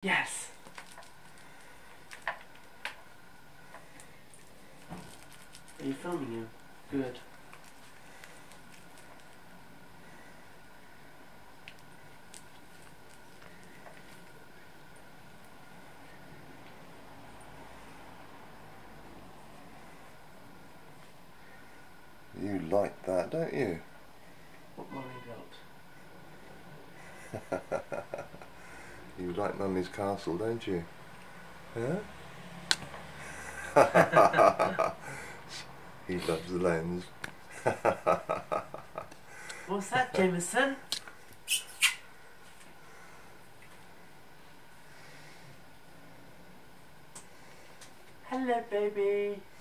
Yes. Are you filming you? Good. You like that, don't you? What money got? you like Mummy's castle, don't you? Yeah? he loves the lens. What's that, Jamieson? Hello, baby. What's that?